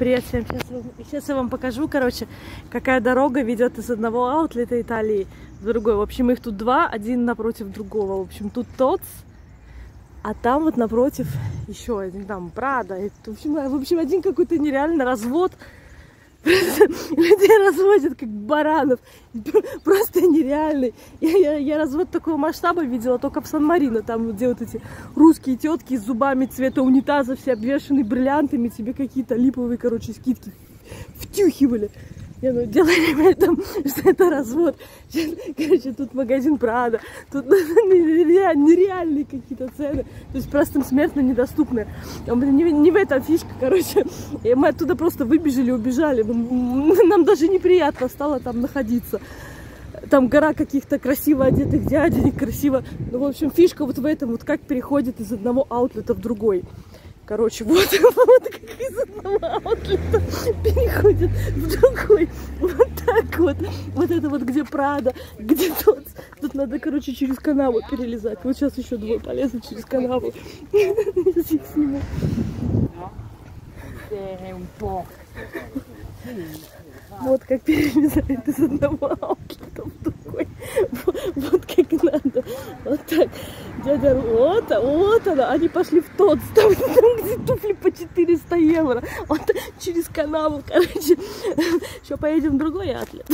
Привет всем. Сейчас, сейчас я вам покажу, короче, какая дорога ведет из одного аутлета Италии в другой. В общем, их тут два, один напротив другого. В общем, тут ТОЦ, а там вот напротив еще один, там Прада. В, общем, в общем, один какой-то нереальный развод. Людей разводят как баранов. Просто нереальный. Я, я, я развод такого масштаба видела только в Сан-Марино. Там, где вот эти русские тетки с зубами цвета унитаза, все обвешаны бриллиантами, тебе какие-то липовые, короче, скидки втюхивали. Я, ну, делали при этом, что это развод. Сейчас, короче, тут магазин Прада, тут нереаль- нереальные какие-то цены. То есть простым смертно недоступны. Не, не в этом фишка, короче. И мы оттуда просто выбежали, убежали. Нам даже неприятно стало там находиться. Там гора каких-то красиво одетых дяденек, красиво. Ну, в общем, фишка вот в этом, вот как переходит из одного аутлета в другой. Короче, вот, вот как из одного аутлета переходит в другой. Вот так вот. Вот это вот где Прада, где тот. Тут надо, короче, через канаву перелезать. Вот сейчас еще двое полезут через канаву. Сейчас их сниму. Вот как перелезает из одного аутлета в другой. Вот, как надо. Вот так. Дядя, вот, вот она. Они пошли в тот, там, там, где туфли по 400 евро. Вот через канаву, короче. Еще поедем в другой атлет.